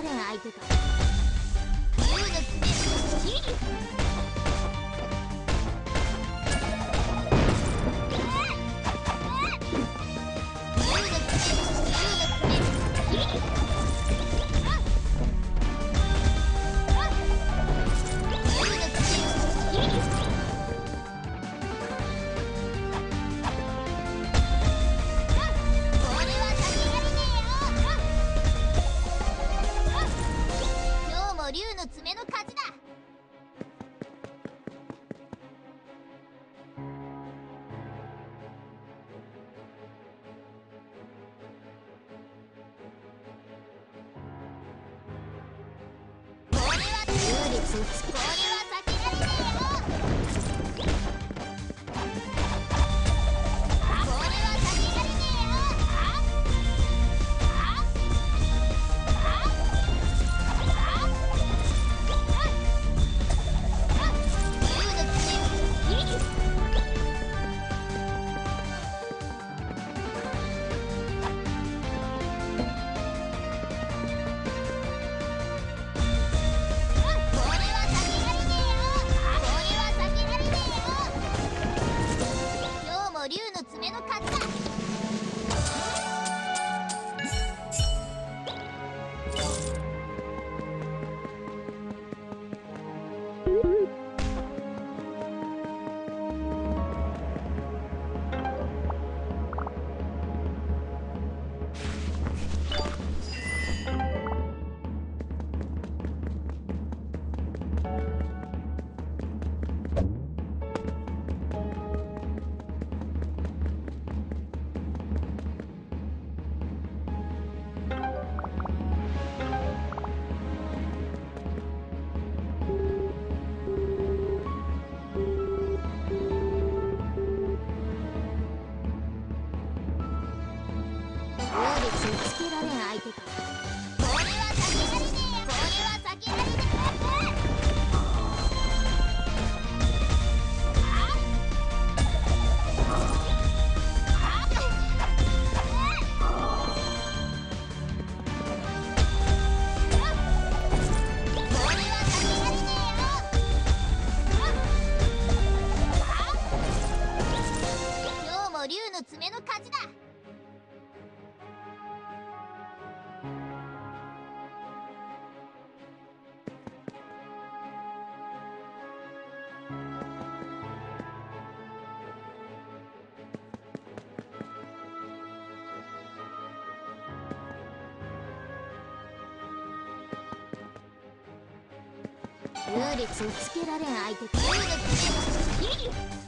誰が相手か Subscribe. の爪の勝ちだ。をつけられん相手。優